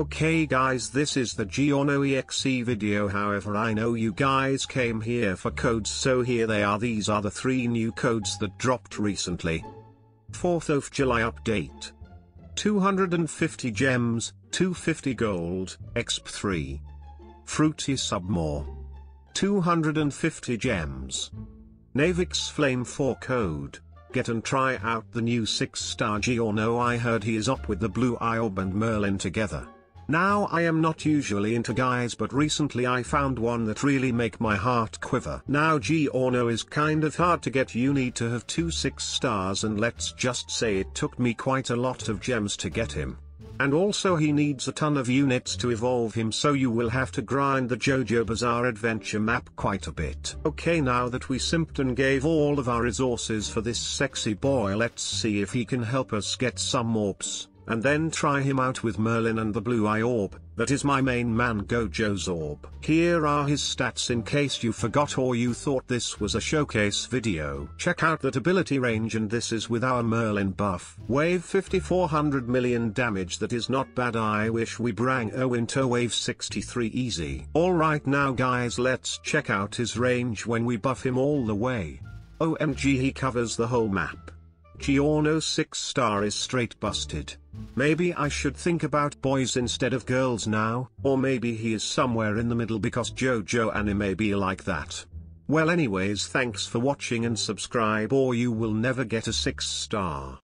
Okay guys this is the Giorno EXE video however I know you guys came here for codes so here they are these are the three new codes that dropped recently. 4th of July update. 250 gems, 250 gold, exp 3. Fruity Submore. 250 gems. Navix Flame 4 code. Get and try out the new 6-star Giorno I heard he is up with the Blue Orb and Merlin together. Now I am not usually into guys but recently I found one that really make my heart quiver. Now Giorno is kind of hard to get you need to have two 6 stars and let's just say it took me quite a lot of gems to get him. And also he needs a ton of units to evolve him so you will have to grind the Jojo Bizarre adventure map quite a bit. Okay now that we simped and gave all of our resources for this sexy boy let's see if he can help us get some orbs and then try him out with Merlin and the Blue Eye Orb, that is my main man Gojo's Orb. Here are his stats in case you forgot or you thought this was a showcase video. Check out that ability range and this is with our Merlin buff. Wave 5400 million damage that is not bad I wish we brang a winter wave 63 easy. Alright now guys let's check out his range when we buff him all the way. OMG he covers the whole map. Giorno 6 star is straight busted. Maybe I should think about boys instead of girls now, or maybe he is somewhere in the middle because JoJo anime be like that. Well anyways thanks for watching and subscribe or you will never get a 6 star.